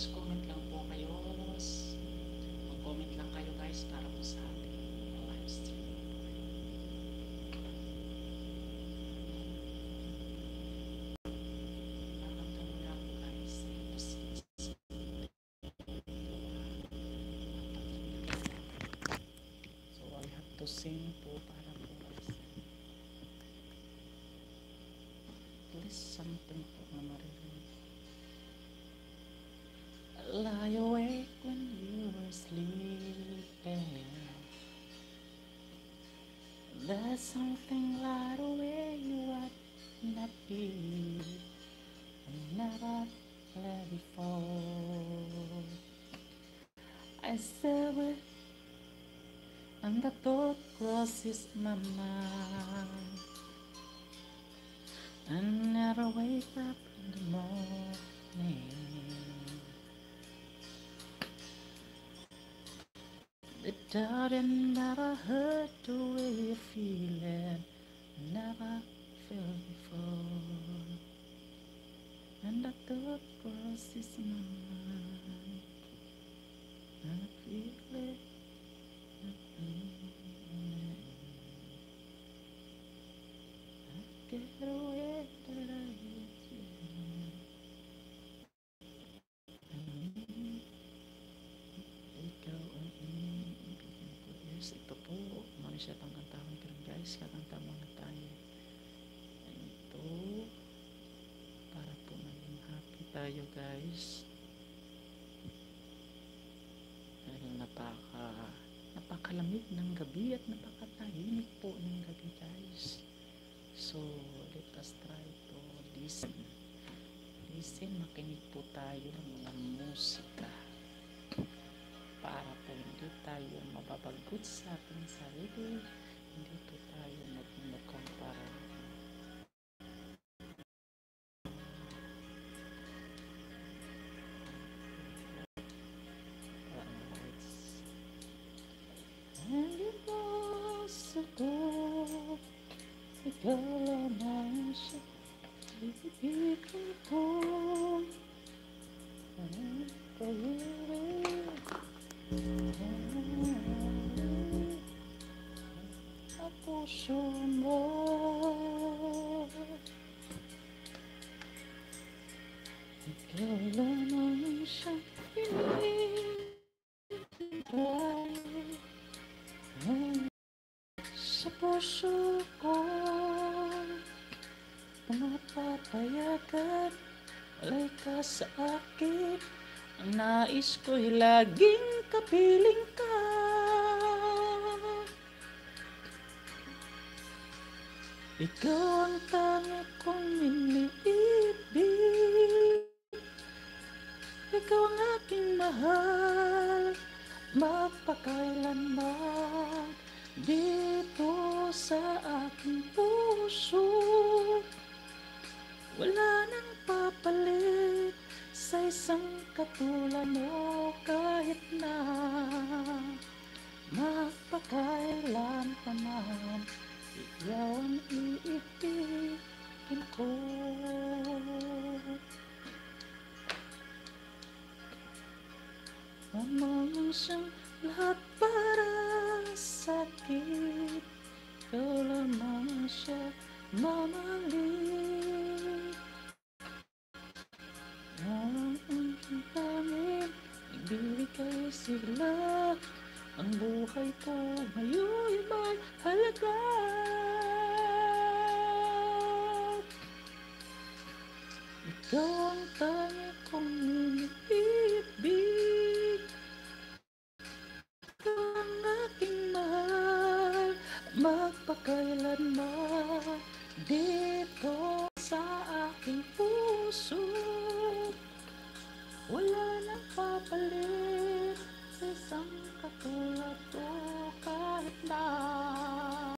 guys, comment lang po kayo. Mag-comment lang kayo guys para po sa ating live stream. So, po para po guys. Something po na maririnig. Lie awake when you were sleeping. There's something right away you would not be. Never let before. I said it, and the thought crosses my mind. I never wake up The doesn't matter, hurt the way you feel it. Never felt before. And I thought was this moment. Siya pang kantahan pero guys, kakanta muna tayo. And ito, para po maging happy tayo guys. Dahil napaka, napakalamig ng gabi at napakatahimik po ng gabi guys. So, let us try to listen. Listen, makinig po tayo ng mga musika hindi tayo mababagot sa ating sarili, hindi po tayo magmukhang para parang words. And it was so good, ikaw lamang siya, ibigin ko. Ang sa puso mo. Ikaw lamang siyang pinibigay Sa puso ko Pumapapayagan akin. Ang nais ko'y laging kapiling ka Ikaw ang tangi kong iniibig Ikaw ang aking mahal. Magpakailanman Dito sa aking puso. Wala nang papalit Sa isang katulad mo kahit na Magpakailan pa man Ikaw ang iibigin ko Mamang siyang lahat para sa akin Ikaw lamang siya mamaling Ang aking pangin Ibibigay sigla Ang buhay ko ngayon may halaga. Ikaw ang tangi kong iniibig Ikaw ang aking mahal. Magpakailanman Dito sa aking puso. Wala nang papalit Katulad ko kahit na